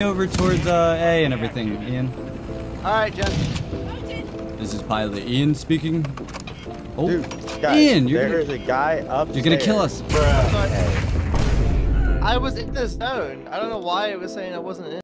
over towards uh, A and everything, Ian. Alright, Jen. This is pilot Ian speaking. Oh, Dude, guys, Ian, you're there's gonna, a guy up. you're gonna kill us. I was in the zone. I don't know why it was saying I wasn't in.